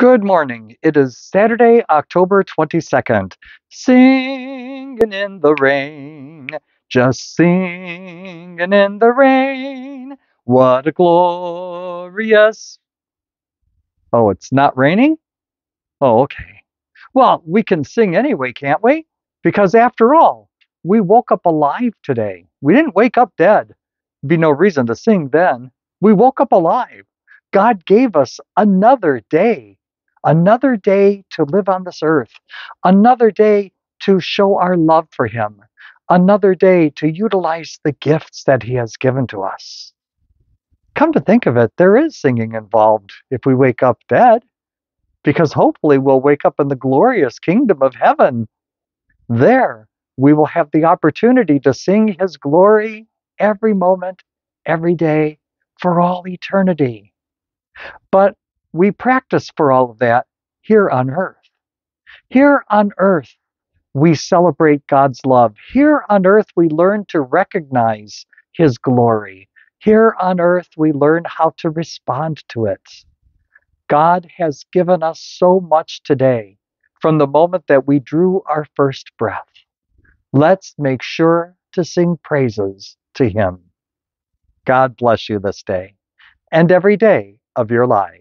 Good morning. It is Saturday, October 22nd. Singing in the rain, just singing in the rain. What a glorious. Oh, it's not raining? Oh, okay. Well, we can sing anyway, can't we? Because after all, we woke up alive today. We didn't wake up dead. Be no reason to sing then. We woke up alive. God gave us another day another day to live on this earth, another day to show our love for Him, another day to utilize the gifts that He has given to us. Come to think of it, there is singing involved if we wake up dead, because hopefully we'll wake up in the glorious kingdom of heaven. There, we will have the opportunity to sing His glory every moment, every day, for all eternity. But we practice for all of that here on earth. Here on earth, we celebrate God's love. Here on earth, we learn to recognize His glory. Here on earth, we learn how to respond to it. God has given us so much today from the moment that we drew our first breath. Let's make sure to sing praises to Him. God bless you this day and every day of your life.